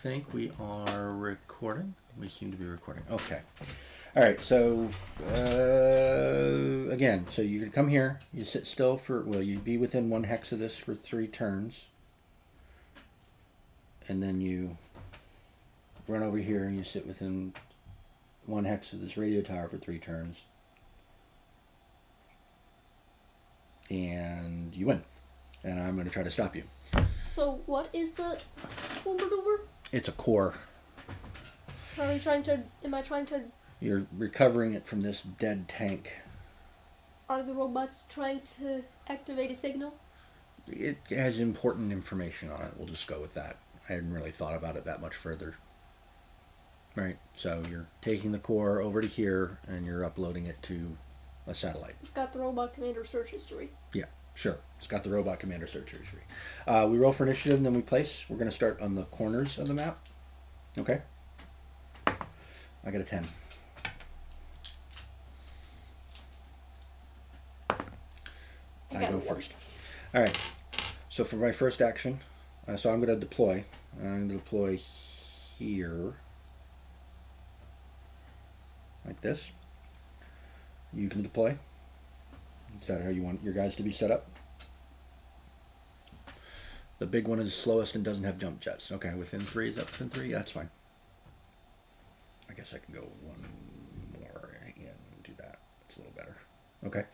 think we are recording. We seem to be recording. Okay. All right. So uh, again, so you can come here. You sit still for. Well, you be within one hex of this for three turns, and then you run over here and you sit within one hex of this radio tower for three turns, and you win. And I'm going to try to stop you. So what is the Uber Uber? It's a core. Are we trying to? Am I trying to? You're recovering it from this dead tank. Are the robots trying to activate a signal? It has important information on it. We'll just go with that. I hadn't really thought about it that much further. Right. So you're taking the core over to here and you're uploading it to a satellite. It's got the robot commander search history. Yeah, sure. It's got the robot commander search history. Uh, we roll for initiative and then we place. We're going to start on the corners of the map. Okay. I got a 10. I I go one. first. All right. So for my first action, uh, so I'm going to deploy. I'm going to deploy here, like this. You can deploy. Is that how you want your guys to be set up? The big one is slowest and doesn't have jump jets. Okay, within three. Is that within three? Yeah, that's fine. I guess I can go one more and do that. It's a little better. Okay.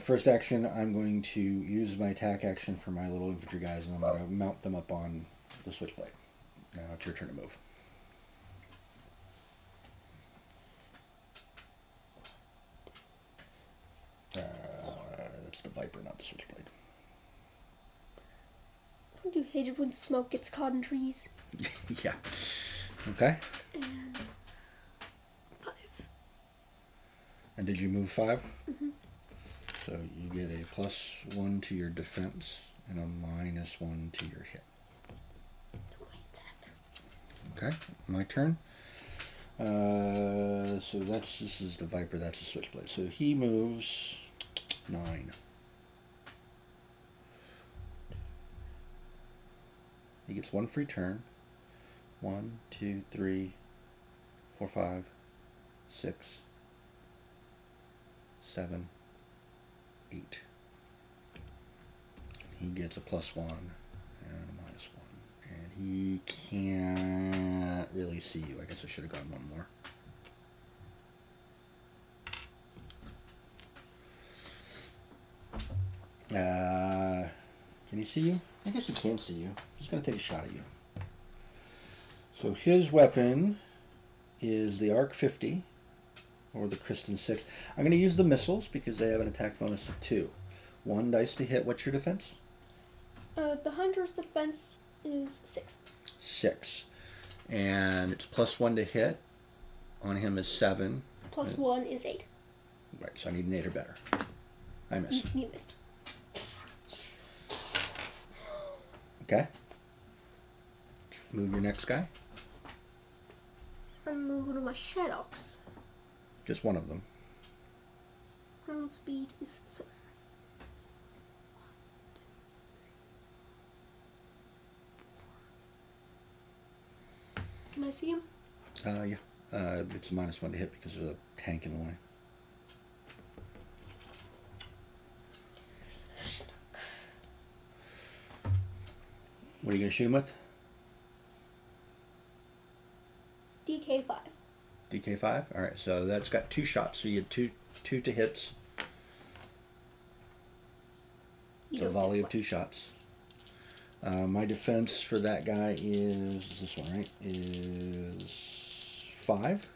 First action, I'm going to use my attack action for my little infantry guys, and I'm going to mount them up on the switchblade. Now it's your turn to move. Uh, that's the Viper, not the switchblade. Don't you hate it when smoke gets caught in trees? yeah. Okay. And five. And did you move 5 Mhm. So you get a plus one to your defense and a minus one to your hit. to my attack. Okay, my turn. Uh, so that's this is the Viper. That's the Switchblade. So he moves nine. He gets one free turn. One, two, three, four, five, six, seven, eight. He gets a plus one and a minus one. And he can't really see you. I guess I should have gotten one more. Uh, can he see you? I guess he can see you. He's going to take a shot at you. So his weapon is the Arc 50 or the Kristen 6. I'm going to use the missiles because they have an attack bonus of 2. One dice to hit. What's your defense? Uh, the hunter's defense is six. six, and it's plus one to hit. On him is seven. Plus one is eight. Right, so I need an eight or better. I miss. You missed. Okay. Move your next guy. I'm moving to my Shadows. Just one of them. Ground speed is seven. Can I see him? Uh, yeah. Uh, it's a minus one to hit because there's a tank in the way. What are you gonna shoot him with? DK five. DK five. All right, so that's got two shots. So you had two two to hits. You So a volley of two shots. Uh, my defense for that guy is this one, right? Is five.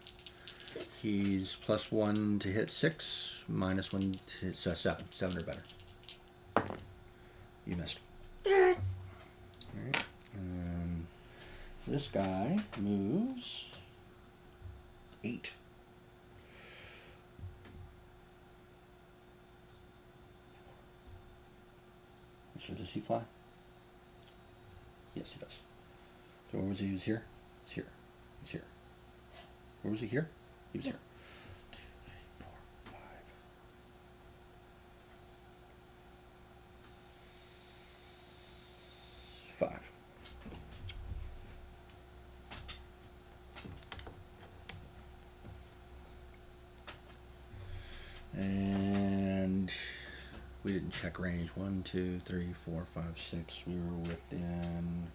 Six. He's plus one to hit six, minus one to hit so seven. Seven or better. You missed. Third. Alright. Um, this guy moves eight. So does he fly? Yes, he does. So where was he? He was here? He's here. He's here. Where was he here? He was Yeah. here. Two, three, four, five. Five. Check range. One, two, three, four, five, six. We were within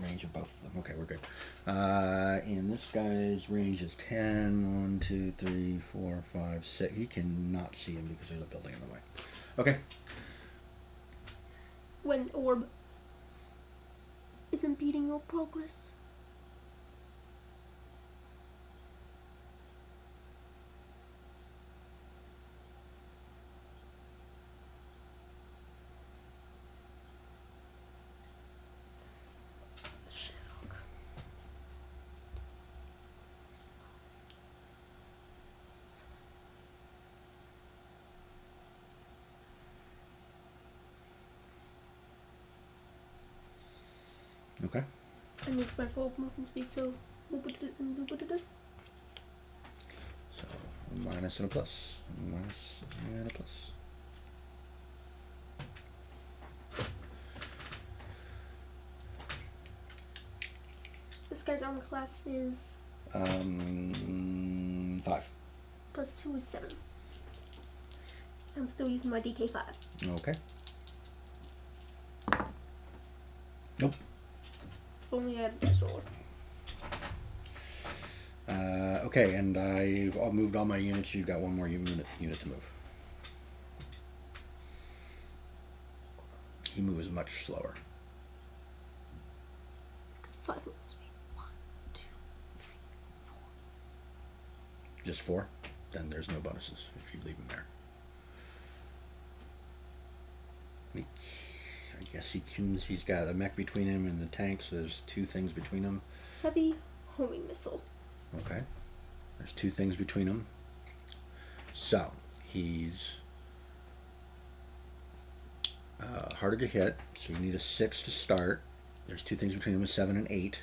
range of both of them. Okay, we're good. Uh, and this guy's range is 10. 1, 2, 3, 4, 5, 6. He cannot see him because there's a building in the way. Okay. When orb is impeding your progress. Okay. I moved my forward movement speed, so So a minus and a plus. A minus and a plus. this guy's armor class is Um, five. plus two is seven. I'm still using my DK five. Okay. Nope. If only I had a. Uh, okay, and I've moved all my units. You've got one more unit, unit to move. He moves much slower. Five speed. One, two, three, four. Just four? Then there's no bonuses if you leave him there. He- Guess he can. He's got a mech between him and the tank, so there's two things between them. Heavy homing missile. Okay. There's two things between them. So he's uh, harder to hit. So you need a six to start. There's two things between them, a seven and eight.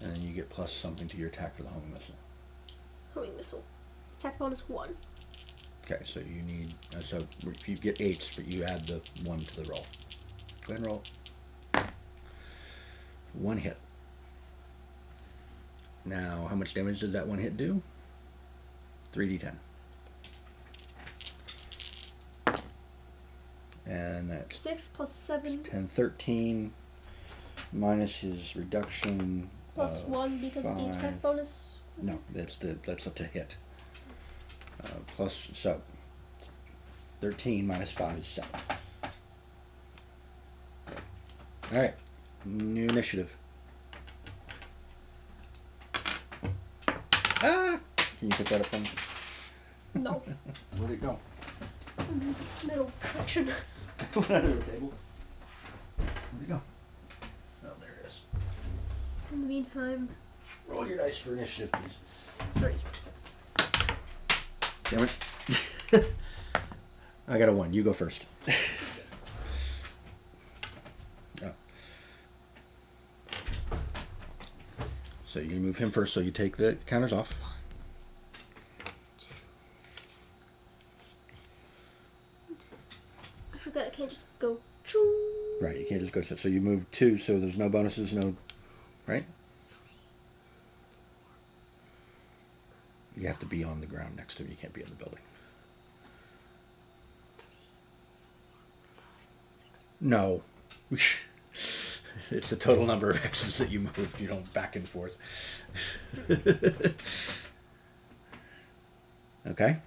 And then you get plus something to your attack for the homing missile. Homing missile. Attack bonus one. Okay, so you need uh, so if you get eights, but you add the one to the roll. And roll. One hit. Now, how much damage does that one hit do? 3d10. And that's Six plus seven 10, 13 minus his reduction. one because of the five. attack bonus. No, that's the that's to hit. Uh, plus so thirteen minus five is seven. All right, new initiative. Ah! Can you pick that up for me? No. Where'd it go? Middle section. Went under the table. Where'd it go? Oh, there it is. In the meantime, Roll your dice for initiative, please. three. Damn it. I got a one. You go first. oh. So you're going to move him first, so you take the counters off. I forgot I can't just go. Choo. Right, you can't just go. So you move two, so there's no bonuses, no. Right? You have to be on the ground next to him. You can't be in the building. No. it's the total number of X's that you moved. You don't back and forth. okay.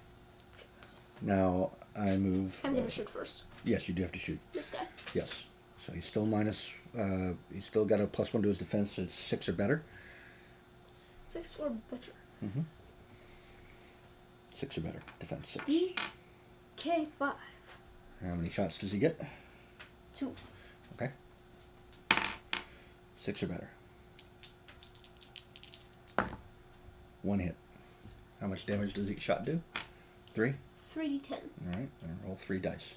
Now I move. I'm uh, gonna shoot first. yes, you do have to shoot. This guy. Yes. So he's still minus. Uh, he's still got a plus one to his defense. So it's six or better. Six or better. Mm-hmm. Six or better. Defense six. B K five. How many shots does he get? Two. Six or better. One hit. How much damage does each shot do? Three. Three D ten. All right. And roll three dice.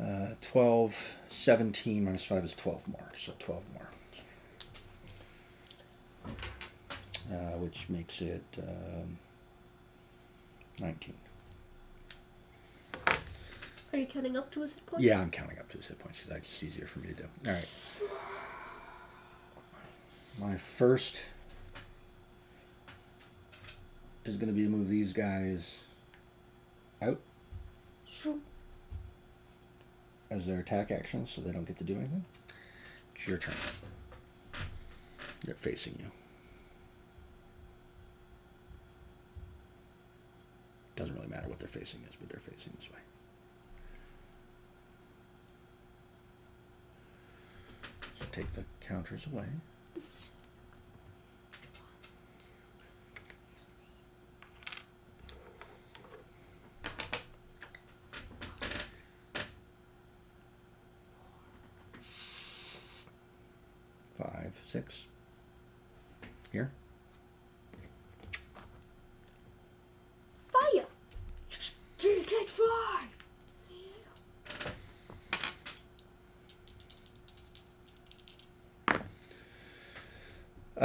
Uh, 12, 17 minus 5 is 12 more, so 12 more. Uh, which makes it um, 19. Are you counting up to his hit points? Yeah, I'm counting up to his hit points because that's easier for me to do. All right. My first is going to be to move these guys out as their attack action, so they don't get to do anything. It's your turn. They're facing you. Doesn't really matter what they're facing is, but they're facing this way. Take the counters away. Five, six. Here. Fire! Take it five!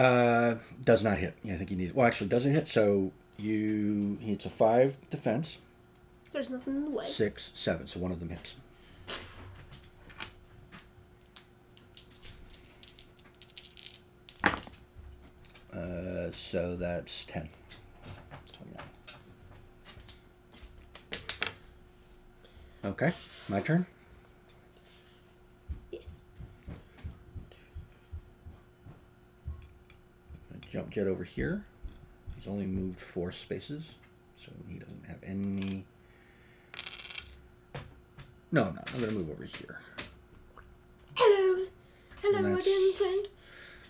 Uh, does not hit. Yeah, I think you need. Well, actually, doesn't hit? So you. It's a five defense, There's nothing in the way. six, seven. So one of them hits. Uh, so that's ten. Twenty-nine. Okay, my turn. Yes. Jump jet over here. He's only moved four spaces, so he doesn't have any. No, no, I'm gonna move over here. Hello! Hello, my friend.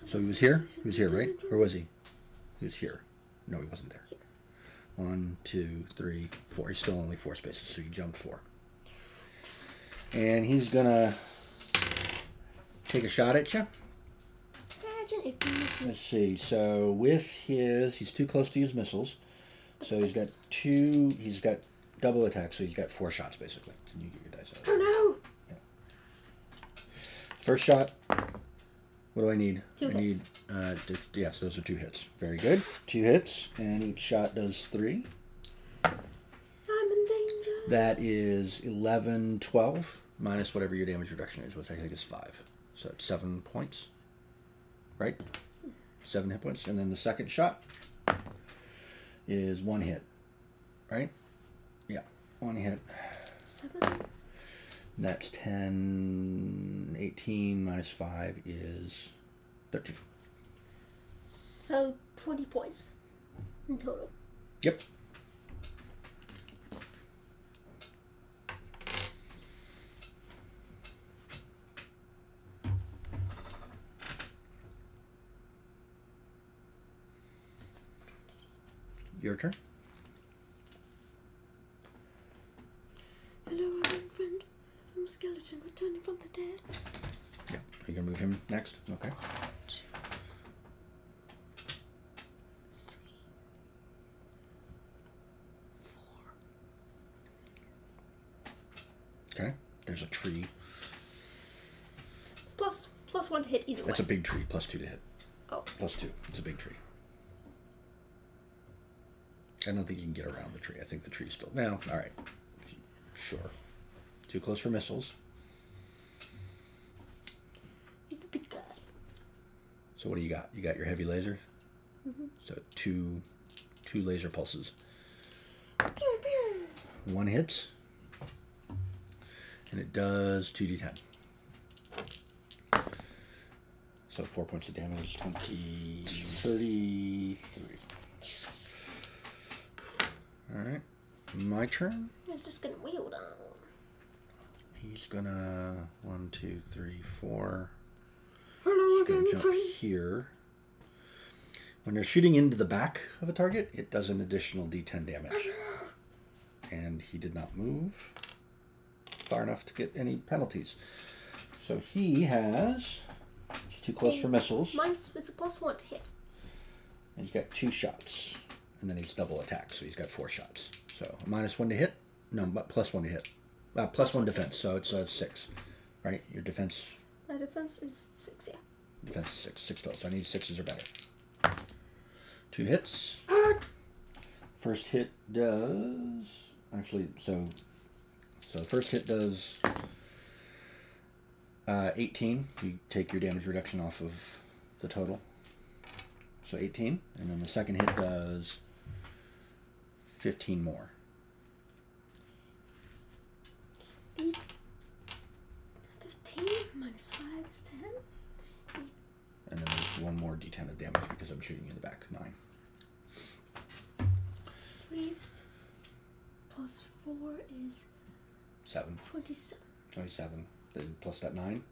So he was here. He was here, right? Or was he? He was here. No, he wasn't there. One, two, three, four. He's still only four spaces, so he jumped four. And he's gonna take a shot at you. Imagine if he Let's see. So with his, he's too close to use missiles. So he's got two. He's got double attack. So he's got four shots basically. Can you get your dice out? Oh no! First shot. What do I need? Two I hits. need. Uh, yes, those are two hits. Very good. Two hits, and each shot does three. I'm in danger. That is 11, 12, minus whatever your damage reduction is, which I think is five. So it's seven points. Right? Seven hit points. And then the second shot is one hit. Right? Yeah, one hit. Seven. That's 10, 18 minus 5 is 13. So, 20 points in total. Yep. Your turn. Hello, my young friend. I'm a skeleton returning from the dead. Yeah. are You gonna move him next? Okay. Okay. There's a tree. It's plus plus one to hit either That's way. a big tree. Plus two to hit. oh, Plus two. It's a big tree. I don't think you can get around the tree. I think the tree's still. Well, all right. Sure. Too close for missiles. he's the big guy. So what do you got? You got your heavy laser. Mm-hmm. So two, two laser pulses. Pew, pew. One hits, and it does two d10. So four points of damage, 20, 33. All right, my turn. He's just gonna wield down. He's gonna one, two, three, four. Hello Gonna again, jump friend. here. When they're shooting into the back of a target, it does an additional d10 damage. And he did not move far enough to get any penalties. So he has he's too close for missiles. Mine's it's a plus one to hit. And he's got two shots. And then he's double attack, so he's got four shots. So a minus one to hit? No, but plus one to hit. Uh, plus one defense, so it's uh, six. Right? Your defense My defense is six, yeah. defense is six. Six total. So I need sixes or better. Two hits. First hit does actually so so the first hit does uh, 18. You take your damage reduction off of the total. So 18, and then the second hit does 15 more. 8, 15, minus 5 is 10. And then there's one more d10 of damage because I'm shooting you in the back. Nine. 3 plus 4 is Seven. 27. 27. Then plus that nine.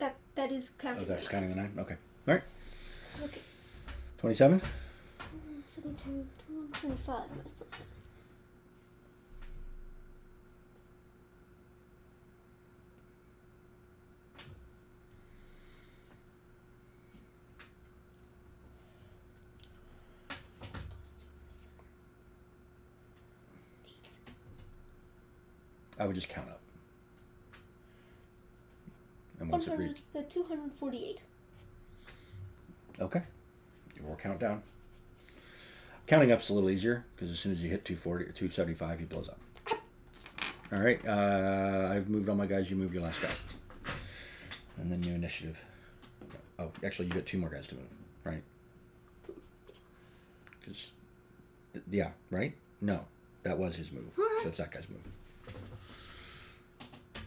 That That is counting. Oh, that's counting the nine? Okay. All right. Okay. It's 27. 72, 75 minus 27. Plus two is seven. Eight. I would just count up. And once it 100 reads. the 248. Okay. You will count down. Counting up's a little easier because as soon as you hit 240 or 275, he blows up. All right. Uh, I've moved all my guys. You move your last guy. And then new initiative. Oh, actually, you got two more guys to move, right? 'Cause- th- yeah, right? No, that was his move. So that's that guy's move,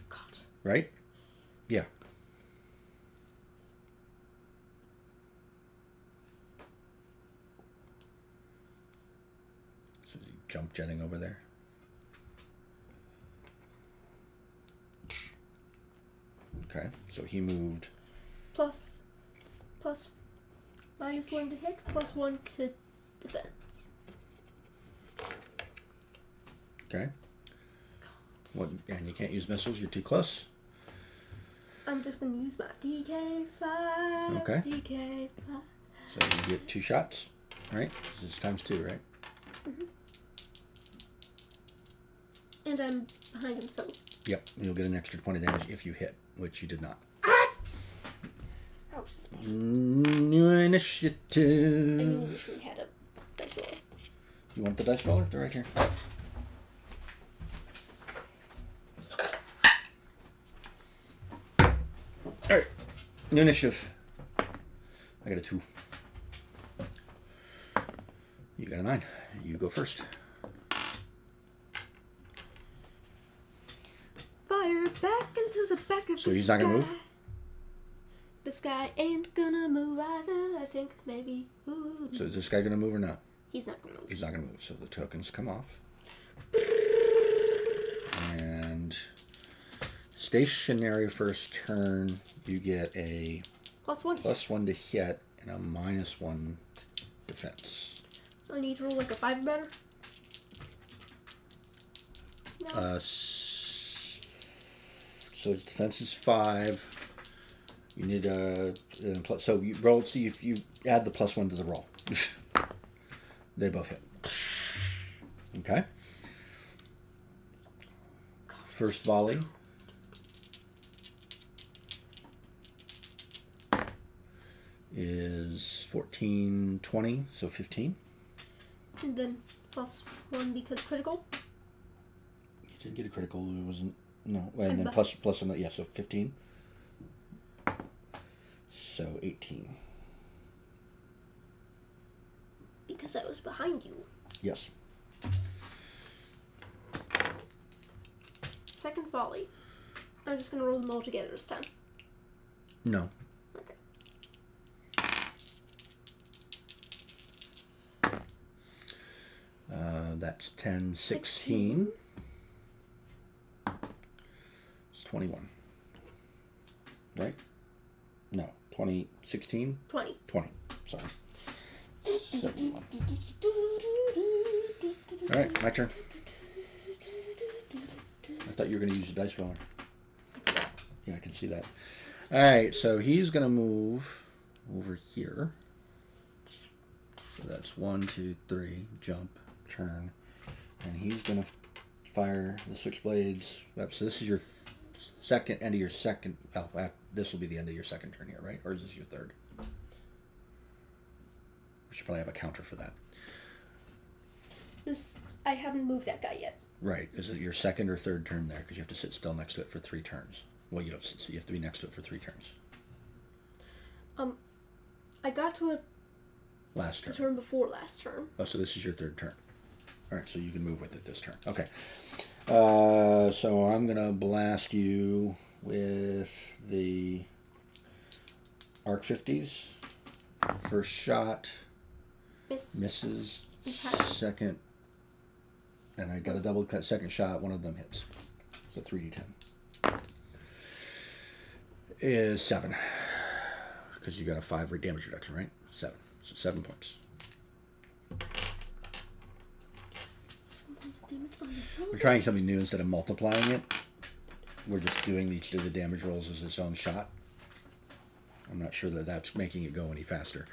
God. right? Yeah. So is he jump jetting over there? Okay, so he moved. Plus, plus, minus 1 to hit, plus 1 to defense. Okay. What? And you can't use missiles. You're too close. I'm just gonna use my DK5. Okay. DK5. So you get two shots. All right. This is times two, right? Mm-hmm. And I'm behind him, so. Yep. You'll get an extra point of damage if you hit, which you did not. Ah! How is this possible? New I knew initiative. we had a dice roll. You want the dice roller? They're right here. Alright. New initiative. I got a two. You got a nine. You go first. Fire back into the back of So he's not gonna move? The sky ain't gonna move either. I think maybe. Ooh, So is this guy gonna move or not? he's not gonna move. He's not gonna move. So the tokens come off. And stationary first turn, you get a Plus one. plus one to hit and a minus one defense. So I need to roll like a five or better. No. Uh, so his defense is five. You need uh, a, a plus, so you roll. So you, you add the plus one to the roll. they both hit. Okay. First volley. Is 14, 20, so 15. and then plus one because critical. You didn't get a critical. It wasn't no. And And then plus plus another. Yeah, so fifteen. So eighteen. Because I was behind you. Yes. Second volley. I'm just gonna roll them all together this time. No. Okay. Uh, that's 10, 16. It's 21. Right? No. 20, 16? Twenty. 20. Sorry. 71. All right, my turn. I thought you were going to use your dice roller. Yeah, I can see that. All right, so he's going to move over here. So that's one, two, three, jump, turn. And he's going to fire the switchblades. Up. So this is your second, end of your second. Oh, uh, this will be the end of your second turn here, right? Or is this your third? We should probably have a counter for that. This I haven't moved that guy yet. Right. Is it your second or third turn there? Because you have to sit still next to it for three turns. Well, you don't sit. You have to be next to it for three turns. Um, I got to a Last the turn. turn before last turn. Oh, so this is your third turn. All right, so you can move with it this turn. Okay. Uh, so I'm gonna blast you with the arc 50s. First shot Miss. misses. Second, and I got a double cut. Second shot, one of them hits. So 3d10 is seven because you got a five rate damage reduction, right? Seven. So seven points. Seven points of damage on the We're trying something new instead of multiplying it. We're just doing each of the damage rolls as its own shot. I'm not sure that that's making it go any faster.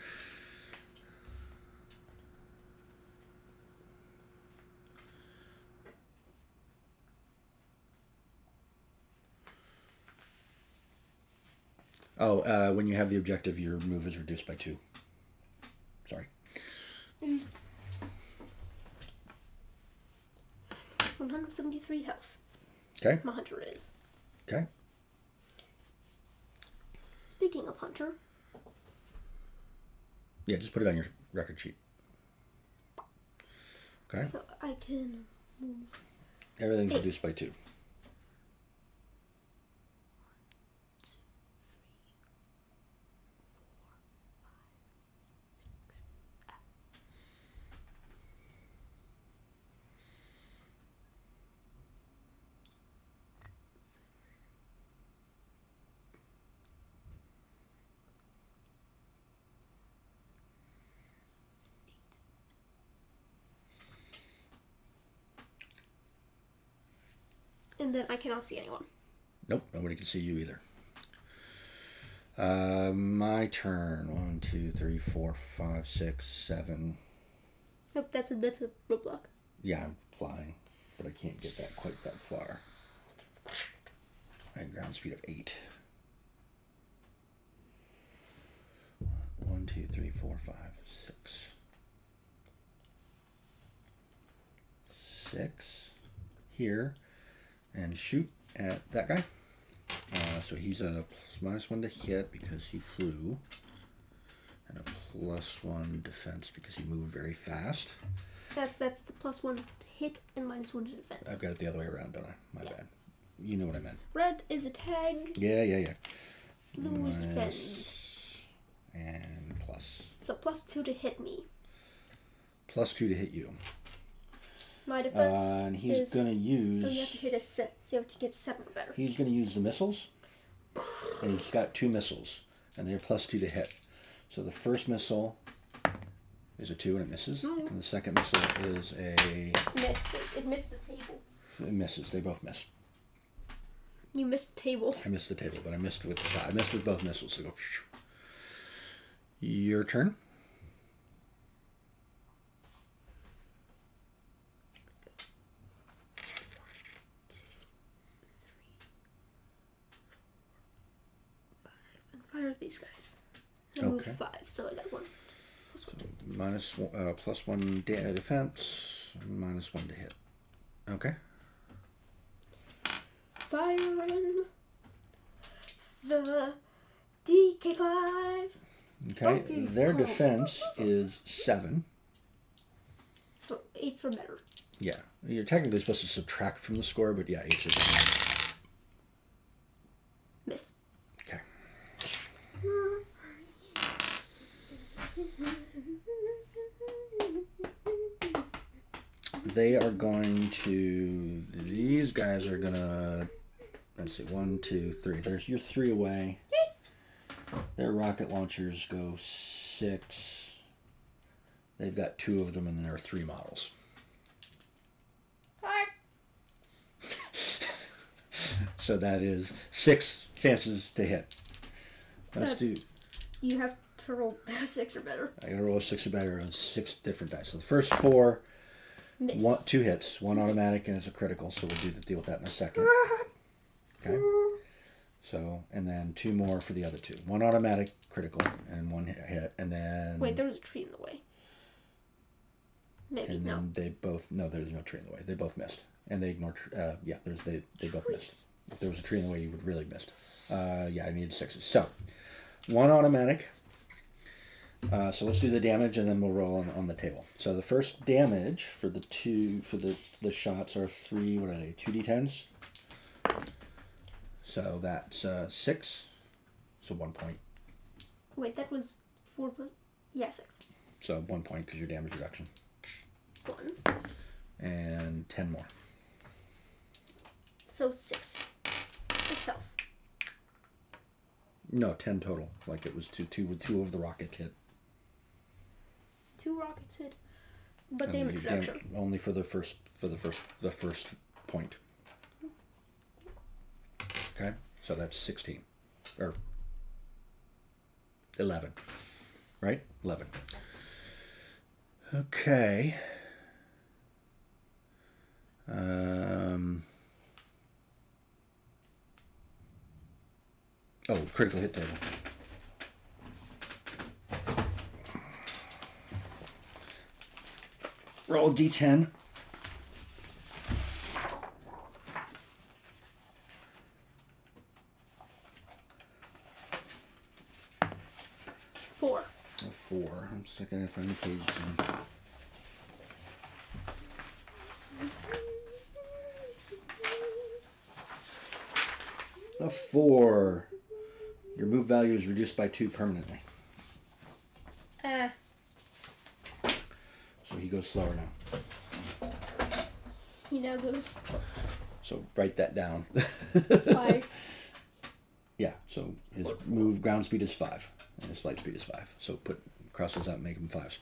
Oh, uh, when you have the objective, your move is reduced by two. Sorry. 173 health. Okay. My hunter is. Okay. Speaking of hunter, Yeah, just put it on your record sheet. Okay. so I can move. Everything's Eight. reduced by two. And then I cannot see anyone. Nope, nobody can see you either. Uh, my turn. One, two, three, four, five, six, seven. Nope, that's a that's a roadblock. Yeah, I'm flying, but I can't get that quite that far. I have ground speed of eight. One, two, three, four, five, six. Six here, and shoot at that guy. Uh, so he's a plus minus one to hit because he flew, and a plus one defense because he moved very fast. That that's the plus one to hit and minus one to defense. I've got it the other way around, don't I? My Yeah. bad. You know what I meant. Red is a tag. Yeah, yeah, yeah. Blue is defense. And plus. So plus two to hit me. Plus two to hit you. My Uh, and he's is gonna use. so you have to hit a se- so you have to get seven or better. He's gonna use the missiles, and he's got two missiles, and they're plus two to hit. So the first missile is a two and it misses, Mhm. and the second missile is a it missed the table. it misses. They both miss. You missed the table. I missed the table, but I missed with the shot. I missed with both missiles. So go. Your turn. And fire these guys. I move Okay. five, so I got one. Plus one. Minus one- uh, plus one da- defense, minus one to hit. Okay. Firing the DK5. Okay. Okay, Their defense is seven. So eights or better. Yeah. You're technically supposed to subtract from the score, but yeah, eight is Miss. okay. They are going to. These guys are gonna. Let's see. One, two, three. There's you're three away. Their rocket launchers go six. They've got two of them, and there are three models. So that is six chances to hit. Let's do. You have to roll six or better. I gotta roll a six or better on six different dice. So the first four, one, two hits, one Two hits. automatic, and it's a critical. So we'll do the deal with that in a second. Okay. So and then two more for the other two. One automatic, critical, and one hit, and then Wait, there was a tree in the way. Maybe and no. then they both no, there's no tree in the way. They both missed, and they ignored. Uh, yeah, there's they they both missed. If there was a tree in the way, you would really have missed. Uh, yeah, I needed sixes. So, one automatic, Uh, so let's do the damage and then we'll roll on, on the table. So the first damage for the two for the the shots are three. What are they? Two d10s. So that's uh, six. So one point. Wait, that was four plus. Yeah, six. So one point because your damage reduction, One. and ten more. So six. Six health. No, ten total. Like it was two two with two of the rocket hit. Hit. But And damage reduction. only for the first for the first the first point. Okay, so that's sixteen, or eleven, right? Eleven. Okay. Um. Oh, critical hit table. Roll d10. Four. A four. I'm looking at find the page. A four. Your move value is reduced by two permanently. Uh, Goes slower now. he now goes So write that down. five. yeah, so his move ground speed is five, and his flight speed is five. So put crosses out, and make them fives.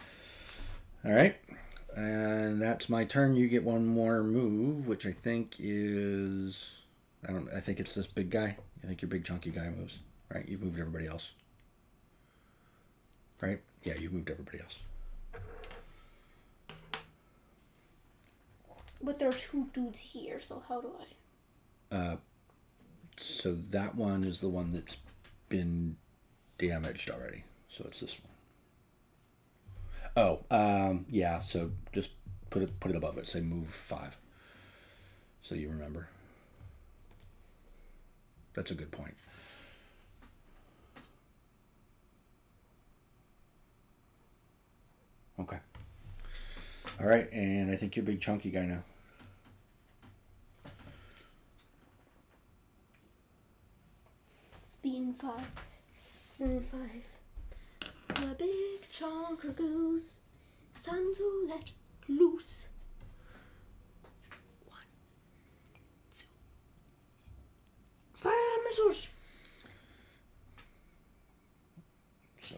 All right, and that's my turn. You get one more move, which I think is I don't. I think it's this big guy. I think your big chunky guy moves. Right, you've moved everybody else. Right? Yeah, you've moved everybody else. But there are two dudes here, so how do I? Uh, so that one is the one that's been damaged already. So it's this one. Oh, um, yeah. So just put it put it above it. Say move five. So you remember. That's a good point. Okay. All right, and I think you're a big chunky guy now. Speed five. Sin five. The big chonker goose. It's time to let loose. One. Two. Fire missiles. So,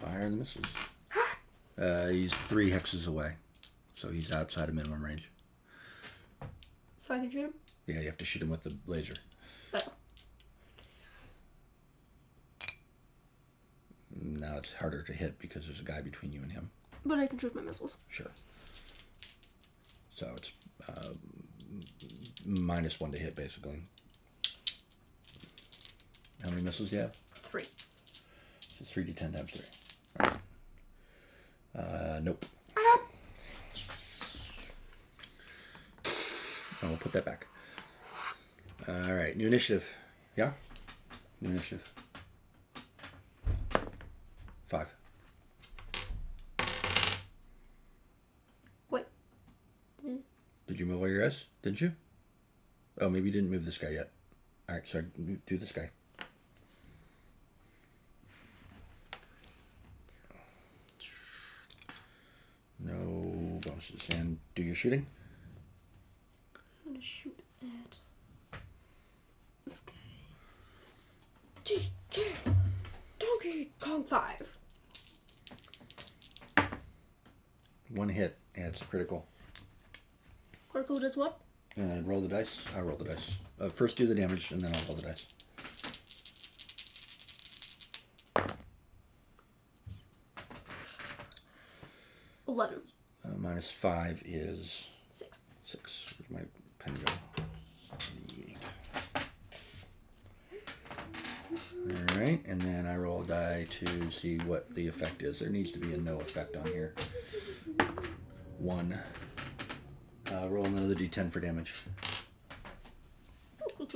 fire the missiles. Uh, he's three hexes away, so he's outside of minimum range. So I can shoot him? Yeah, you have to shoot him with the laser. Oh. Now it's harder to hit because there's a guy between you and him. But I can shoot my missiles. Sure. So it's uh, minus one to hit, basically. How many missiles do you have? Three. So 3d10 times 3. All right. Uh, nope. Ah! Oh, we'll put that back. All right, new initiative. Yeah? New initiative. Five. What? Did you move all your S? Didn't you? Oh, maybe you didn't move this guy yet. All right, so do this guy. No bonuses. And do your shooting. I'm gonna shoot at this guy. DK Donkey Kong 5. One hit adds it's critical. Critical does what? And roll the dice. I'll roll the dice. Uh, first do the damage, and then I'll roll the dice. Eleven. Uh, minus five is Six. six. Where's my pen go? All right, and then I roll a die to see what the effect is. There needs to be a no effect on here. One. Uh, roll another d10 for damage.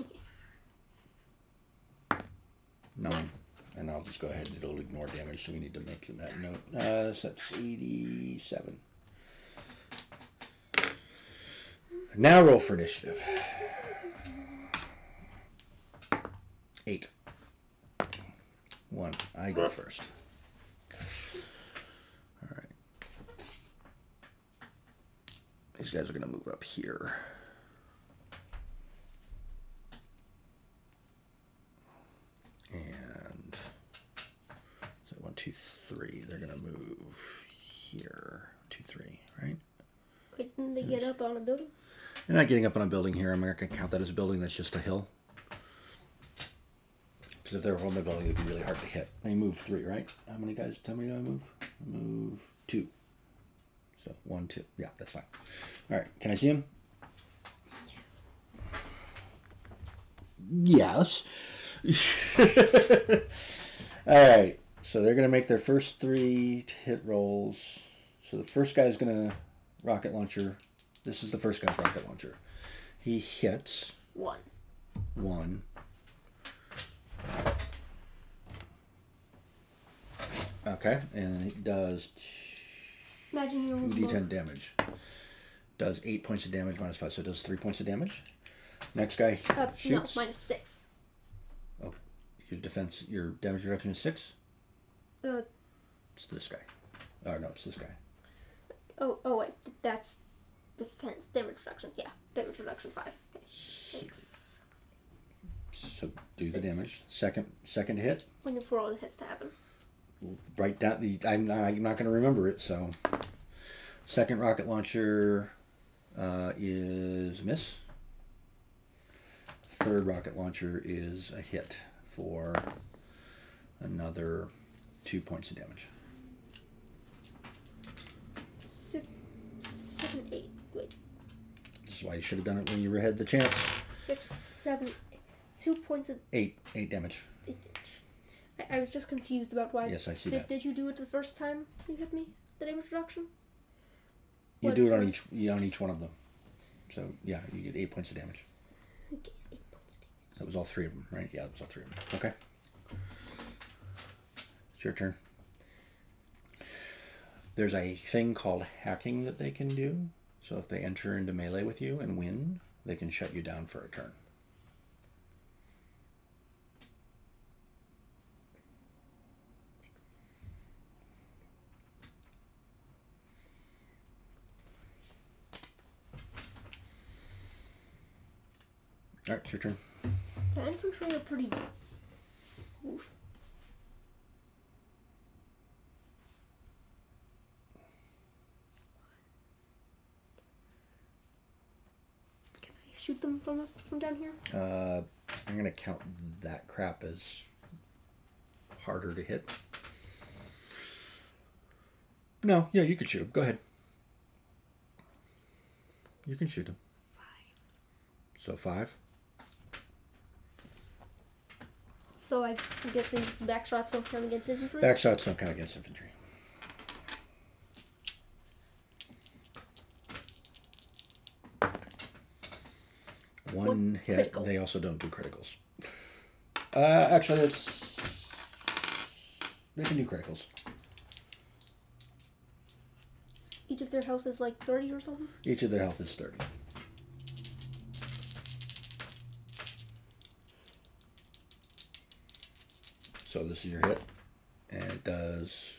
Nine. And I'll just go ahead and it'll ignore damage, so we need to make that note. Uh, so that's 87. Now roll for initiative. Eight. One. I go first. All right. These guys are going to move up here. And so one, two, three. They're going to move here. Two, three, right? Wait, didn't they get up on a building? They're not getting up on a building here. I'm not going to count that as a building. That's just a hill. Because if they were on the building, it'd be really hard to hit. They move three, right? How many guys? Tell me, do I move? Move two. So one, two. Yeah, that's fine. All right. Can I see him? Yes. All right. So they're going to make their first three hit rolls. So the first guy is going to rocket launcher. This is the first guy's rocket launcher. He hits One. one. Okay, and it does Imagine you almost 2d10 damage. Does 8 points of damage minus 5, so it does 3 points of damage. Next guy Uh, no, minus six. Oh, your defense, your damage reduction is 6? Uh, It's this guy. Oh, no, it's this guy. oh, oh wait, that's defense damage reduction. Yeah, damage reduction five. Okay. Thanks. So do the damage. Second second hit. Waiting for all the hits to happen. Write down the. I'm not, I'm not going to remember it. So, second rocket launcher uh, is a miss. Third rocket launcher is a hit for another two points of damage. Six, seven, eight. Wait, This is why you should have done it when you had the chance. six, seven, eight. two points of Eight, eight damage. eight damage. I, I was just confused about why. Yes, I see did, that. Did you do it the first time you hit me? The damage reduction? You What- do it on each on each one of them. So yeah, you get eight points of damage. Okay, eight points. of damage. That was all three of them, right? Yeah, that was all three of them. Okay. It's your turn. There's a thing called hacking that they can do. So if they enter into melee with you and win, they can shut you down for a turn. All right, it's your turn. The infantry are pretty. Oof. Can I shoot them from from down here? Uh, I'm gonna count that crap as harder to hit. No, yeah, you could shoot him. Go ahead. You can shoot him. Five. So five. So I, I'm guessing back shots don't count against infantry. Back shots don't count against infantry. One One hit. critical. They also don't do criticals. Uh, actually, it's they can do criticals. Each of their health is like thirty or something. Each of their health is 30. So this is your hit. And it does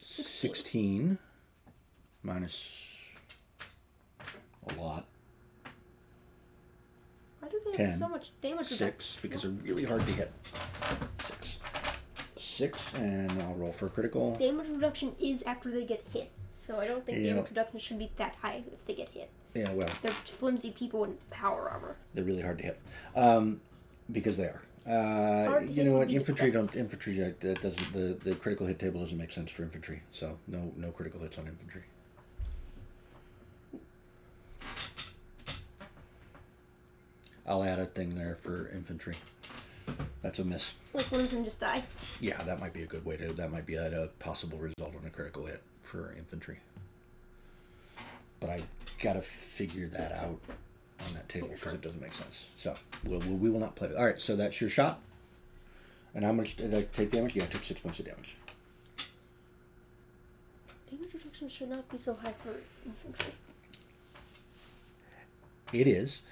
16. 16 minus a lot. Why do they have so much damage? reduction? Six, because they're really hard to hit. Six. Six, and I'll roll for a critical. Damage reduction is after they get hit, so I don't think Yeah. damage reduction should be that high if they get hit. Yeah, well, They're flimsy people in power armor. They're really hard to hit, um, because they are. Uh, you know what? Infantry don't. Infantry uh, that doesn't. The, the critical hit table doesn't make sense for infantry. So no no critical hits on infantry. I'll add a thing there for infantry. That's a miss. Like one of them just die. Yeah, that might be a good way to. That might be a, a possible result on a critical hit for infantry. But I gotta figure that out on that table because it doesn't make sense. So we'll, we'll, we will not play. All right, so that's your shot. And how much did I take damage? Yeah, I took six points of damage. Damage reduction should not be so high for infantry. It is.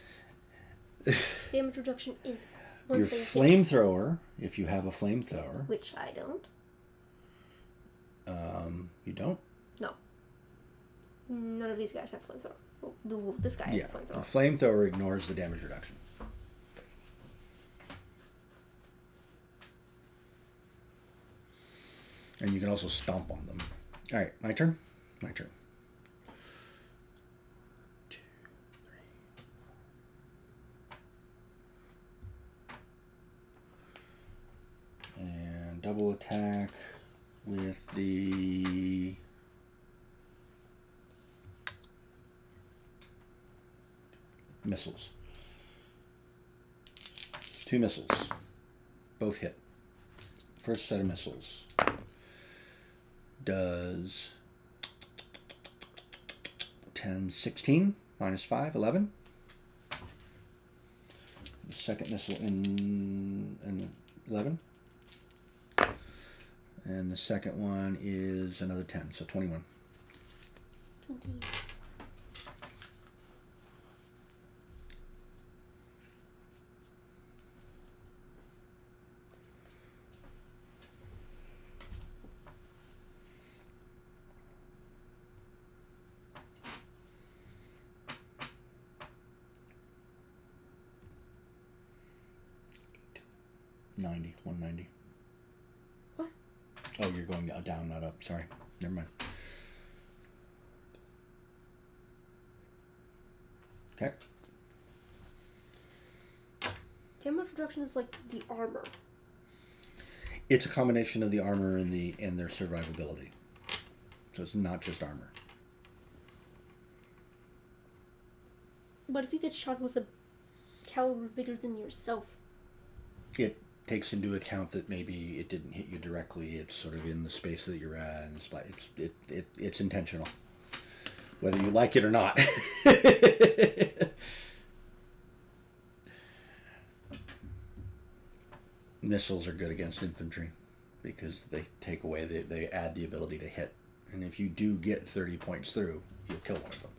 Damage reduction is Your flamethrower, if you have a flamethrower, which I don't. um, you don't. No. None of these guys have flamethrower. The, this guy Yeah, a the flamethrower. flamethrower ignores the damage reduction. And you can also stomp on them. All right, my turn. My turn. Two, three. And double attack with the missiles. Two missiles. Both hit. First set of missiles does 10, 16, minus 5, 11. The second missile in, in 11. And the second one is another 10, so 21. 20. Ninety, one ninety. What? Oh, you're going down, not up. Sorry. Never mind. Okay. Is like the armor. It's a combination of the armor and the and their survivability. So it's not just armor. But if you get shot with a caliber bigger than yourself, It takes into account that maybe it didn't hit you directly. It's sort of in the space that you're at, and it's like it's it, it it's intentional, whether you like it or not. Missiles are good against infantry because they take away the, they add the ability to hit, and if you do get thirty points through, you'll kill one of them.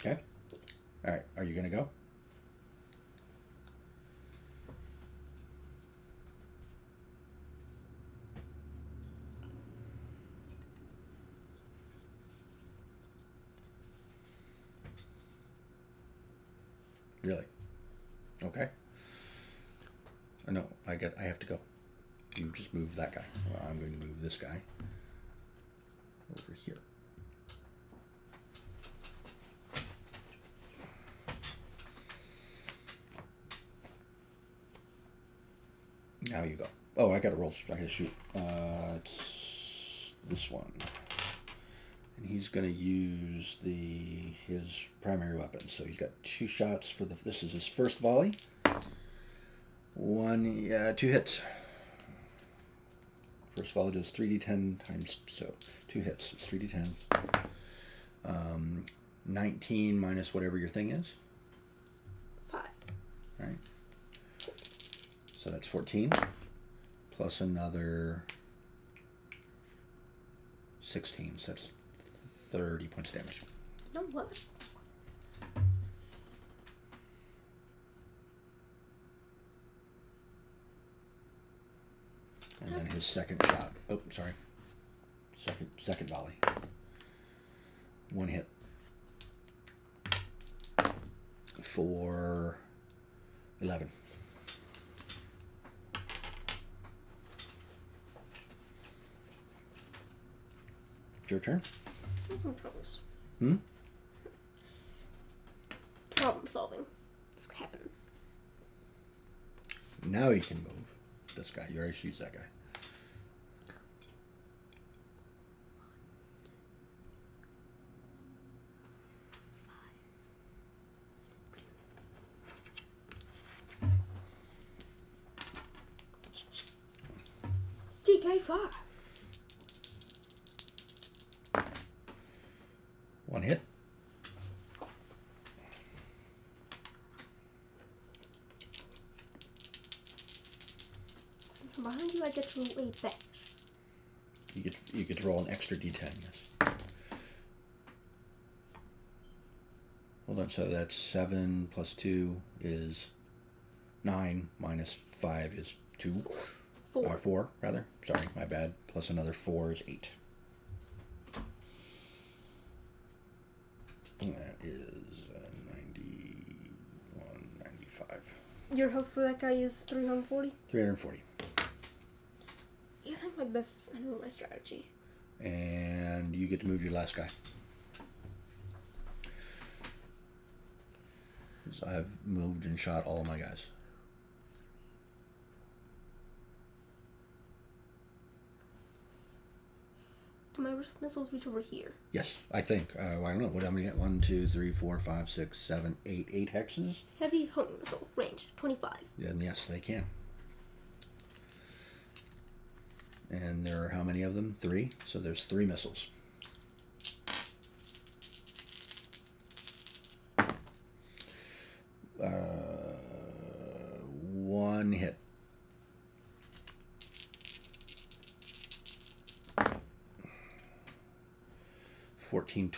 Okay. All right. Are you gonna go? Really? Okay. No, I get. I have to go. You just move that guy. Well, I'm going to move this guy over here. Now you go. Oh, I got to roll. I got to shoot. Uh, this one, and he's going to use the his primary weapon. So he's got two shots for the. This is his first volley. One, yeah, two hits. First volley does three d10 times so two hits. It's three d10s. Um, nineteen minus whatever your thing is. five. Right. So that's 14 plus another 16. So that's 30 points of damage. No what? And then his second shot. Oh, sorry. Second second volley. One hit. For 11. Your turn. Mhm, Problems. Hmm? Problem solving. It's happening. Now he can move. This guy. You already shoots that guy. DK five. One hit. person behind you, I get to roll a bash. You get you get to roll an extra d10. Yes. Hold on. So that's seven plus two is nine. Minus five is two. Four. Or four, rather. Sorry, my bad. Plus another four is eight. And that is uh, 91, 95. Your health for that guy is 340. 340. You think my best? I know my strategy. And you get to move your last guy. So I've moved and shot all of my guys. Missiles reach over here? Yes, I think. Uh, I don't know. What how many? One, two, three, four, five, six, seven, eight, eight hexes. Heavy homing missile range 25. Then yes, they can. And there are how many of them? Three. So there's three missiles.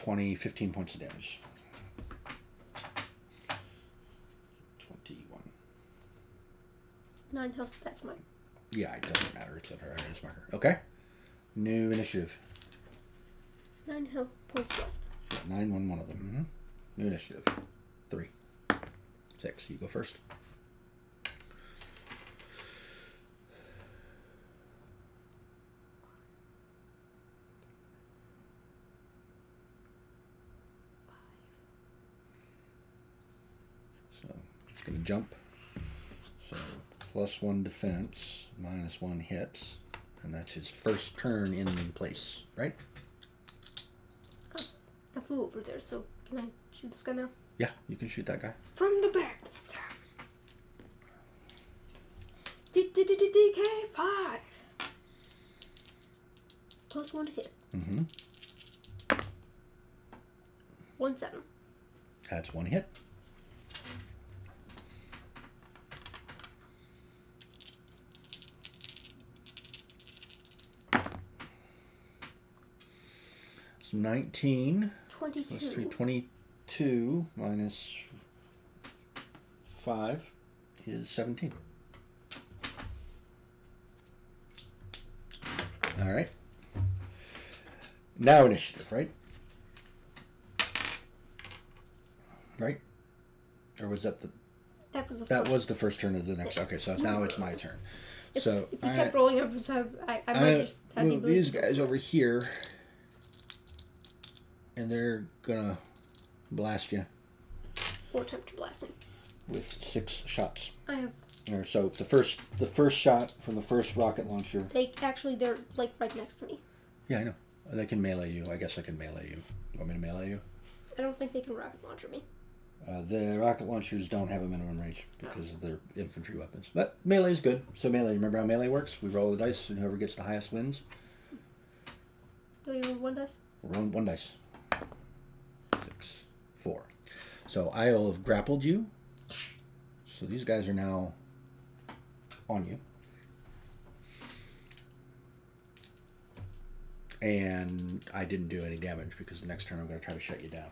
20, 15 points of damage. 21. Nine health, that's mine. Yeah, it doesn't matter. It's under our marker. Okay. New initiative. Nine health points left. Nine, one, one of them. Mm -hmm. New initiative. Three. Six. You go first. Jump. So plus one defense, minus one hits, and that's his first turn in place, right? I flew over there, so can I shoot this guy now? Yeah, you can shoot that guy. From the back this time. DK five. Plus one hit. Mm-hmm. One seven. That's one hit. It's 19 plus 3, Twenty-two. minus 5 is 17. All right. Now initiative, right? Right? Or was that the That was the that first. was the first turn of the next? Okay, so now it's my turn. If, so if you I- kept rolling, I would have. I, I might I just the move these guys over here, and they're gonna blast you or attempt to blast me. with six shots. I have. Or so the first the first shot from the first rocket launcher. They actually they're like right next to me. Yeah, I know. They can melee you. I guess I can melee you. You want me to melee you? I don't think they can rocket launcher me. Uh, the rocket launchers don't have a minimum range because they're infantry weapons. But melee is good. So melee, remember how melee works? We roll the dice, and whoever gets the highest wins. Do you roll one dice? Rolling one dice. Six, four. So I will have grappled you. So these guys are now on you. And I didn't do any damage because the next turn I'm going to try to shut you down.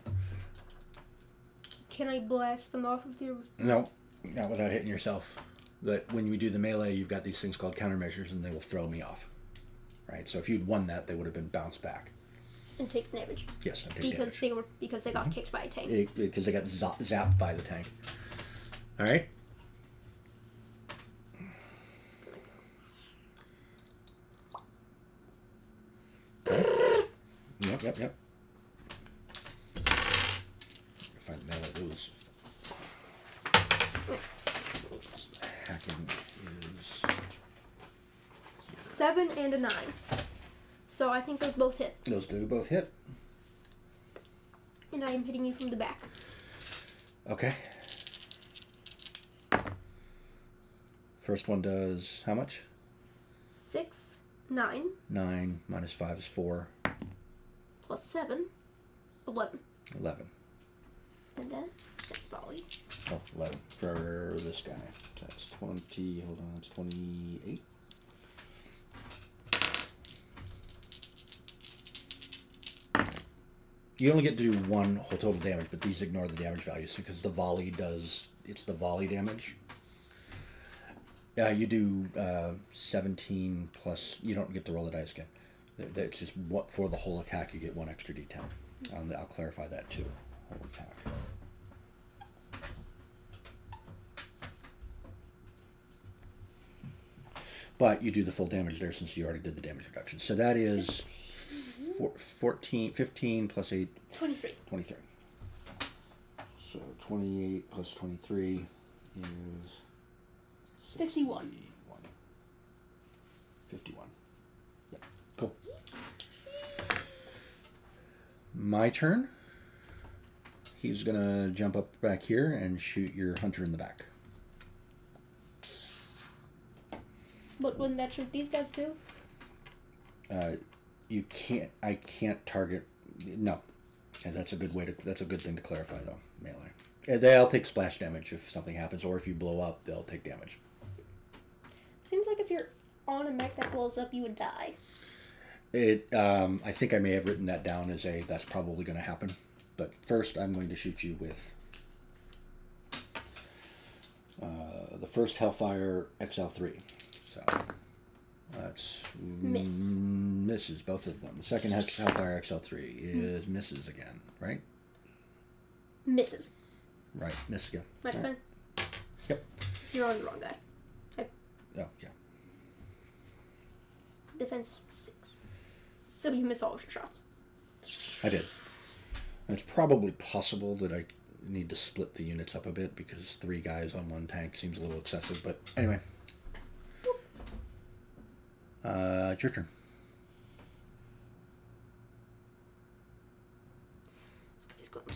Can I blast them off of your? No, not without hitting yourself. But when we do the melee, you've got these things called countermeasures, and they will throw me off. Right. So if you'd won that, they would have been bounced back. And take damage Yes, I take because damage. they were because they got Mm-hmm. kicked by a tank. Because they got za- zapped by the tank. All right. Yep, yep, yep. Find the of those. Hacking is Seven and a nine. So I think those both hit, those do both hit. and I am hitting you from the back. Okay. First one does how much? Six, nine, Nine minus five is four. plus seven, eleven, Eleven. and then second volley. Oh, 11 for this guy. That's 20. Hold on, that's 28. You only get to do one whole total damage, but these ignore the damage values because the volley does. It's the volley damage. Yeah, you do uh, 17 plus. You don't get to roll the dice again. Th- That's just what for the whole attack. You get one extra d10. Um, I'll clarify that too. Whole attack. But you do the full damage there since you already did the damage reduction. So that is four, 14, 15 plus 8, 23. 23. So 28 plus 23 is 51. 61. 51. Yep. Cool. My turn. He's going to jump up back here and shoot your hunter in the back. But wouldn't that shoot these guys too? Uh, you can't. I can't target. No, and that's a good way to. That's a good thing to clarify, though. Melee. And they'll take splash damage if something happens, or if you blow up, they'll take damage. Seems like if you're on a mech that blows up, you would die. It. Um, I think I may have written that down as a. That's probably going to happen. But first, I'm going to shoot you with. Uh, the first Hellfire XL3. So that's Miss. misses both of them. The second Hex- Hellfire XL3 hmm. is misses again, right? Misses. Right, miss again. My All right. turn. Yep. You're on the wrong guy. Oh yeah. Defense six. So you miss all of your shots. I did. And it's probably possible that I need to split the units up a bit because three guys on one tank seems a little excessive. But anyway. Uh, it's your turn. So he's going to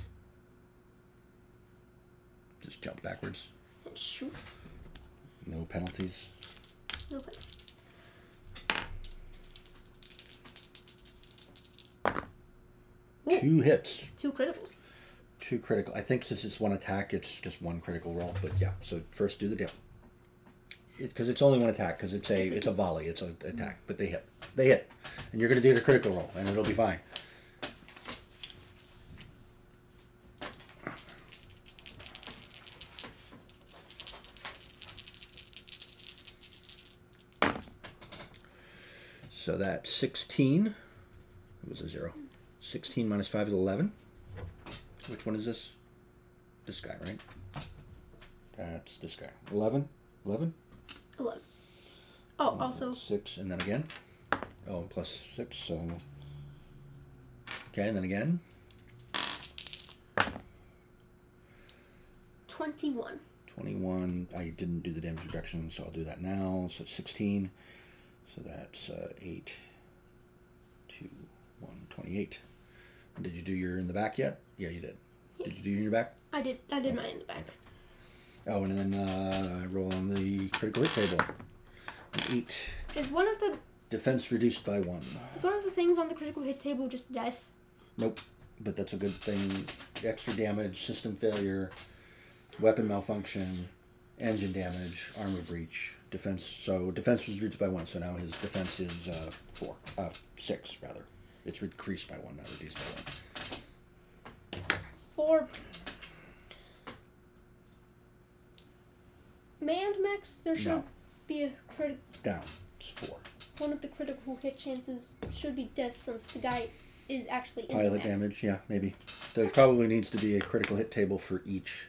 Just jump backwards. shoot. No penalties. No penalties. Ooh, Two hits. two criticals. Two critical. I think since it's one attack, it's just one critical roll. But yeah, so first do the deal. Because it's only one attack. Because it's a It's it's a- a, volley. It's an mm-hmm. attack. But they hit. They hit, and you're gonna do the critical roll, and it'll be fine. So that's 16. It was a zero. 16 minus 5 is 11. Which one is this? This guy, right? That's this guy. 11? 11? Eleven. Oh, also 6, and then again. Oh, plus 6, so. Okay, and then again. twenty-one. 21. I didn't do the damage reduction, so I'll do that now. So 16. So that's uh, 8, 2, 1, 28. Did you do your in the back yet? Yeah, you did. Did you do your in your back? I did. I did mine in the back. Oh, and then uh, I roll on the critical hit table. An 8. Is one of the Defense reduced by 1. is one of the things on the critical hit table just death? Nope. But that's a good thing. Extra damage, system failure, weapon malfunction, engine damage, armor breach, defense. So defense was reduced by one. So now his defense is uh, four, uh, six rather. It's increased by one, not reduced by one. For manned mechs, there should No. be a critic. Down. It's four. One of the critical hit chances should be death, since the guy is actually in the Pilot damage. Yeah, maybe. There probably needs to be a critical hit table for each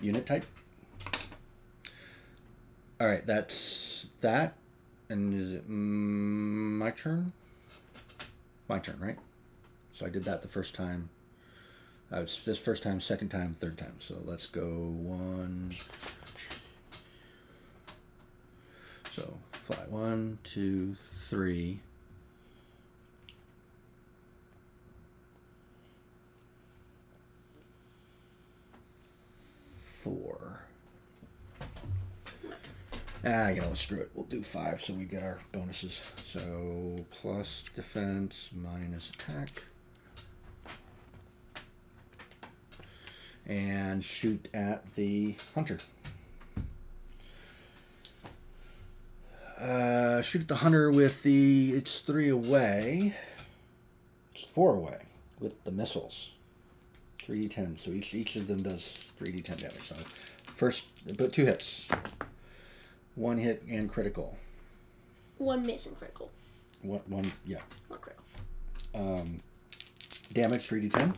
unit type. All right, that's that. And is it my turn? My turn, right? So I did that the first time. Uh, it's this first time, second time, third time. So let's go one. So fly one, two, three. Four. Ah, you know, screw it. We'll do five so we get our bonuses. So plus defense minus attack. And shoot at the hunter. Uh, shoot at the hunter with the. It's three away. It's four away. with the missiles. 3d10. So each each of them does 3d10 damage. So first, but two hits. One hit and critical. One miss and critical. One, one yeah. One critical. Um, damage 3d10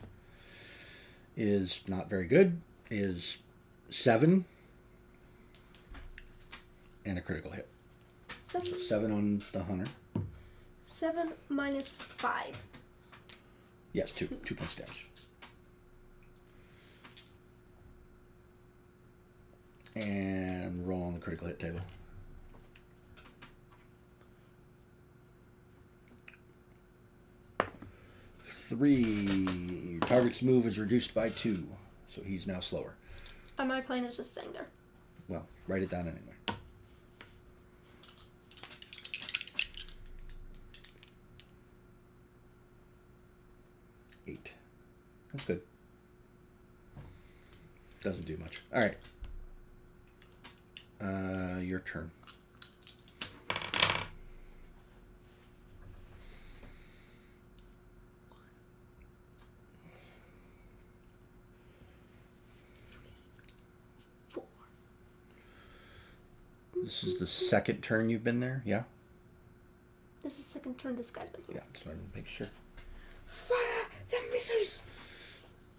is not very good. Is seven and a critical hit. Seven. Seven on the hunter. Seven minus five. Yes, two two points damage. And roll on the critical hit table. Three. Target's move is reduced by two, so he's now slower. And my plane is just staying there. Well, write it down anyway. Eight. That's good. Doesn't do much. All right. Uh, your turn. This is the second turn you've been there. Yeah. This is the second turn this guy's been here. Yeah. Just wanted to make sure. Fire the missiles!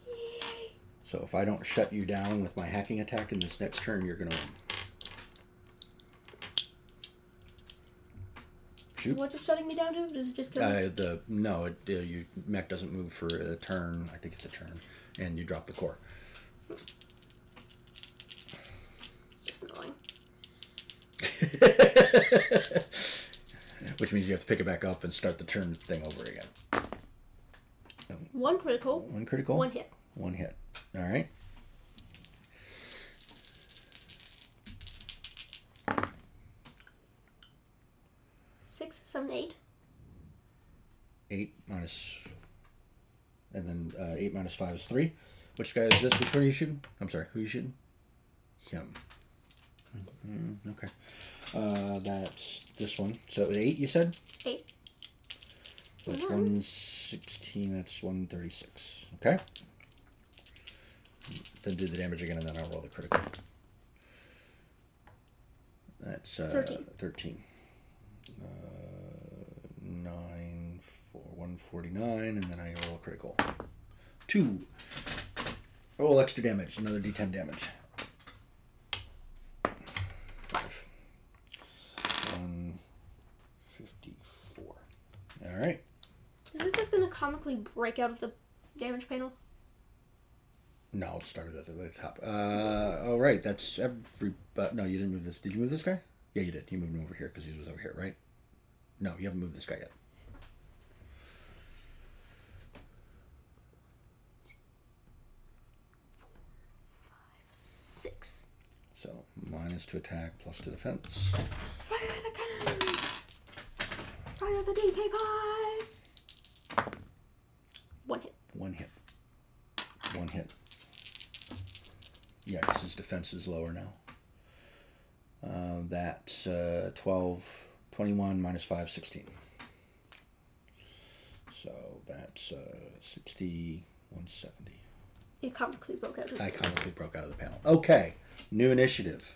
Yay! So if I don't shut you down with my hacking attack in this next turn, you're gonna win. Shoot. What is shutting me down to? Does it just kill me? Uh, the no, it, uh, your mech doesn't move for a turn. I think it's a turn, and you drop the core. It's just annoying. Which means you have to pick it back up and start the turn thing over again. One critical, One critical. one hit. One hit. All right. Six, seven, eight. Eight minus, and then uh, eight minus five is three. Which guy is this? Which one are you shooting? I'm sorry. Who are you shooting? Him. Mm, okay. Uh, that's this one. So eight, you said. Eight. So that's Mhm. 116, that's 136. Okay? Then do the damage again and then I'll roll the critical. That's uh, 13. 13. Uh, 9 for 149 and then I roll a critical. 2. Roll extra damage, another d10 damage. 5. 154. Alright. Is this just gonna comically break out of the damage panel? No, it started at the top. Uh, oh, right. That's every. But no, you didn't move this. Did you move this guy? Yeah, you did. You moved him over here because he was over here, right? No, you haven't moved this guy yet. Six. So minus to attack, plus to defense. Fire the cannons! Fire the DK5! One hit. One hit. One hit. Yeah, defense is lower now. Uh, that's uh, 12, 21 minus 5, 16. So that's uh, 60, 170. It comically broke out. I comically broke out of the panel. Okay, new initiative.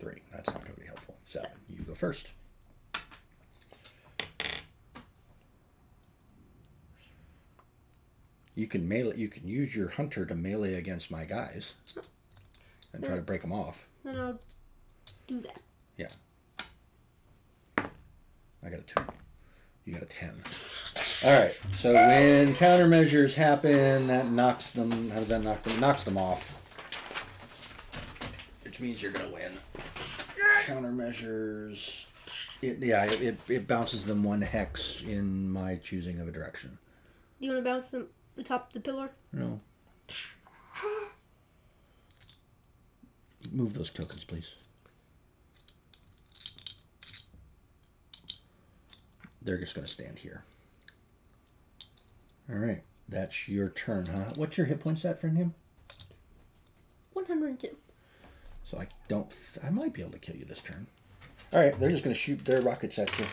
Three. That's not going to be helpful. Seven. Seven. You go first. You can melee. You can use your hunter to melee against my guys, and try to break them off. Then I'll do that. Yeah. I got a two. You got a ten. All right. So when countermeasures happen, that knocks them. How does that knock them? Knocks them off. Which means you're gonna win. Countermeasures. It yeah. It, it, it bounces them one hex in my choosing of a direction. Do you want to bounce them the top of the pillar? No. Move those tokens, please. They're just going to stand here. All right. That's your turn, huh? What's your hit points at for him? 102. So I don't. I might be able to kill you this turn. All right, they're just going to shoot their rockets at you.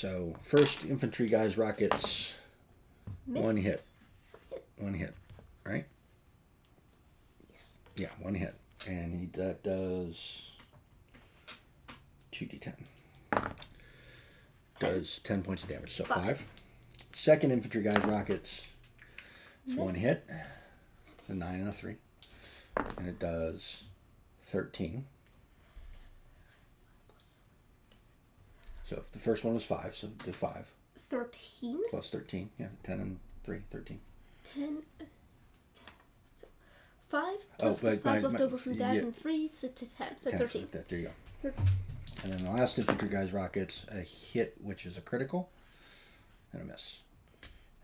So first infantry guy's rockets, Miss. one hit, one hit, right? Yes. Yeah, one hit, and he that does two d10. Does ten points of damage, so Five. five. Second infantry guy's rockets, is one hit, a nine and a three, and it does thirteen. So if the first one was five, so do five Thirteen. plus thirteen, yeah, ten and three, thirteen. Ten. uh, so Five Oh, plus the five my- left my- over from that, yeah. and three, so to ten. So 10, Thirteen. That, there you go. Thir- And then the last infantry guy's rockets, a hit, which is a critical, and a miss.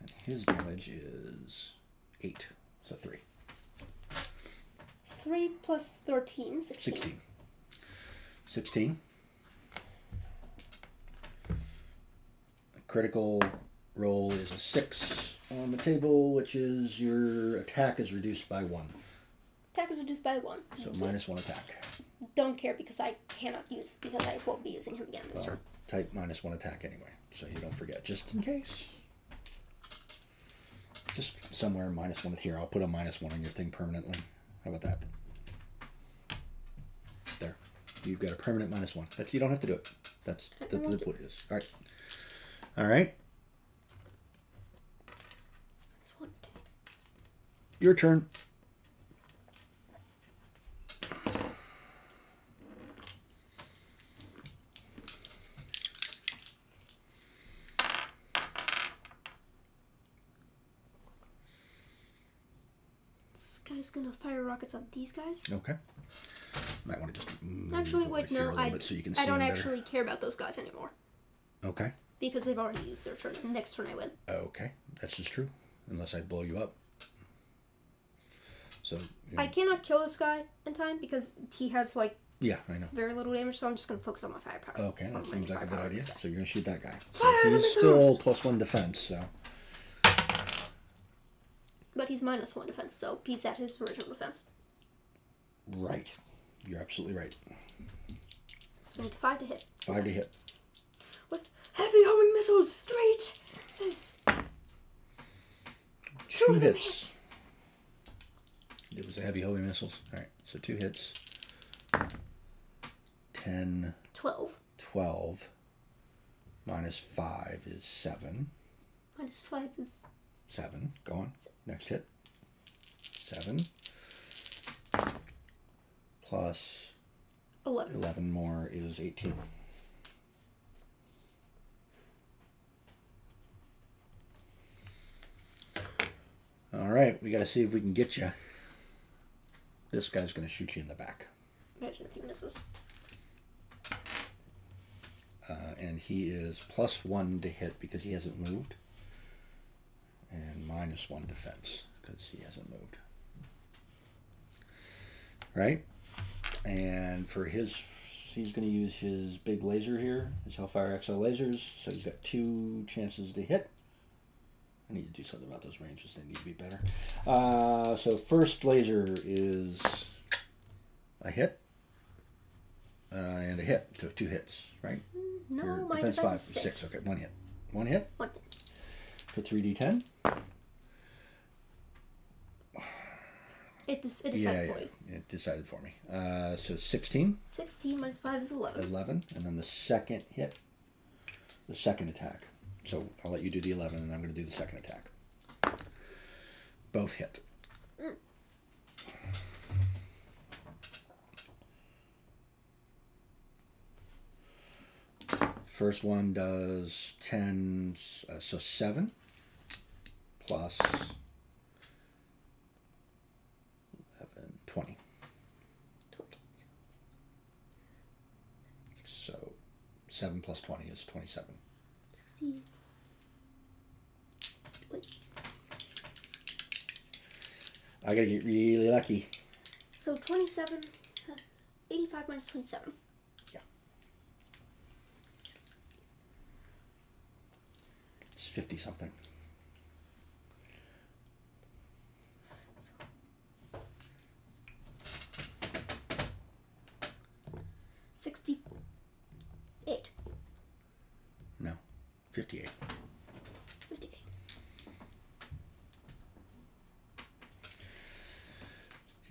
And his damage is eight, so three. It's three plus 13, 16. 16. 16. Critical roll is a six on the table, which is your attack is reduced by one. Attack is reduced by one. So minus one attack. Don't care because I cannot use because I won't be using him again this Well, turn. type minus one attack anyway, so you don't forget, just in case. Just somewhere minus one here. I'll put a minus one on your thing permanently. How about that? There. You've got a permanent minus one. But you don't have to do it. That's, that's what it is. All right. All right. That's one, two. Your turn. This guy's gonna fire rockets at these guys. Okay. Might want to just move Actually, wait, no, I, so you can see I don't better. actually care about those guys anymore Okay. Because they've already used their turn. Next turn I win. Okay. That's just true. Unless I blow you up. So, you I cannot kill this guy in time because he has like yeah, I know. very little damage, so I'm just gonna focus on my firepower. Okay, that seems like a good idea. So you're gonna shoot that guy. So Fire he's still plus one defense. So But he's minus one defense, so he's at his original defense. right, you're absolutely right. It's going to five to hit. Five to hit. Heavy homing missiles, three chances. Two Two hits. It was a heavy heavy missiles. All right, so two hits. 10, Twelve 12. Minus five is seven. minus five is Seven. Go on. Next hit. Seven. Plus eleven. 11 more is 18. All right, we got to see if we can get you. This guy's going to shoot you in the back. Imagine if he misses. Uh, and he is plus one to hit because he hasn't moved. And minus one defense because he hasn't moved. Right? And for his, he's going to use his big laser here, his Hellfire XL lasers. So he's got two chances to hit. I need to do something about those ranges. They need to be better. Uh, so first laser is a hit. Uh, and a hit. So two hits, right? No, Your my defense defense, five, is six. Okay, one hit. One hit One. for three d ten. It, des- it decided yeah, for you. it decided for me. Uh, so 16, 16 minus 5 is 11. 11, and then the second hit, the second attack. So I'll let you do the eleven, and I'm going to do the second attack. Both hit. First one does 10, uh, so 7 plus 11, 20. 20. So 7 plus 20 is 27. 60. I gotta get really lucky. So 27. uh, 85 minus 27. Yeah. It's 50 something.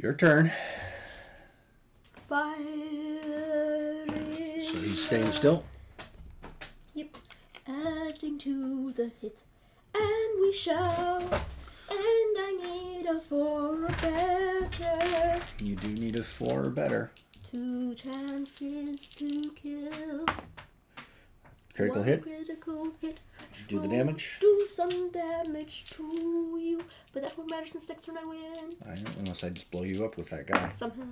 Your turn. Firing. So he's staying still. Yep. Adding to the hit. And we shall. And I need a four or better. You do need a four or better. Two chances to kill. Critical One hit. Critical hit. Do the damage. Do some damage. Won't matter since I win. I know, unless I just blow you up with that guy. Somehow.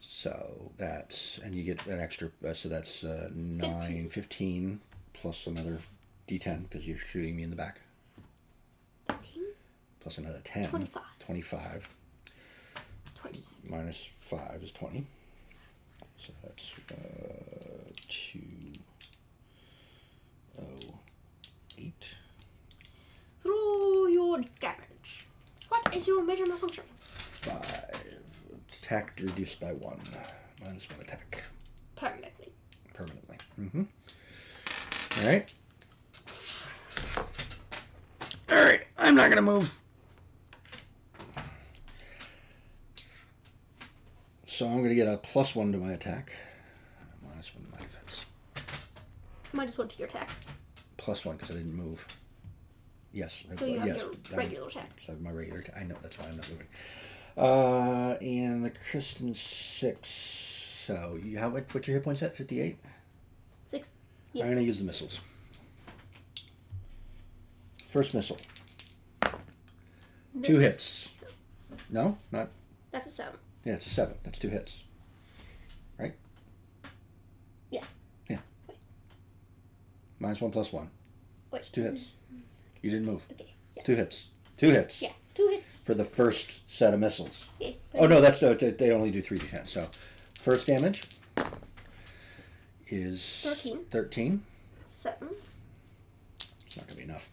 So that's, and you get an extra, uh, so that's uh, 9, 15, plus another d10 because you're shooting me in the back. 15? Plus another 10. 25. 25. 20. Minus 5 is 20. So that's uh, 2, oh, 8. Roll your damage. Is your major malfunction? 5. Attack reduced by 1. Minus 1 attack. Permanently. permanently. Mm-hmm. All right. All right. I'm not gonna move. So I'm gonna get a plus one to my attack, minus one to my defense. Minus one to your attack. Plus one because I didn't move. Yes. So you have yes. your I'm- regular. So I have my regular. I know that's why I'm not moving. Uh, and the Kristen six. So you how much? What's your hit points at? Fifty-eight. Six. I'm going to use the missiles. First missile. Two hits. No? Not. That's a seven. Yeah, it's a seven. That's two hits. Right? Yeah. Yeah. Minus one plus one. Wait. Two is hits. You didn't move. Okay. Yeah. Two hits. Two hits. Yeah. Two hits. For the first set of missiles. Okay. Oh, no, that's no, they they only do 3d10. So, first damage is 13. 13. Seven. It's not going to be enough.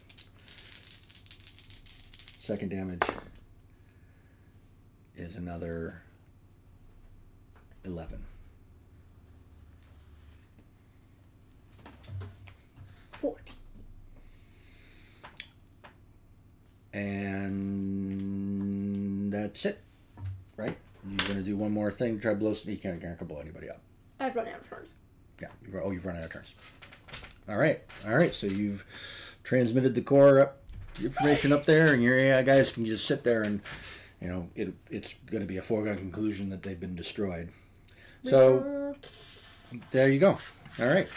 Second damage is another 11. And that's it, right? You're going to do one more thing, try to blow, you can't, can't blow anybody up. I've run out of turns. Yeah. You've, oh, you've run out of turns. All right. All right. So you've transmitted the core up, information up there, and your AI guys can just sit there and, you know, it, it's going to be a foregone conclusion that they've been destroyed. So there you go. All right.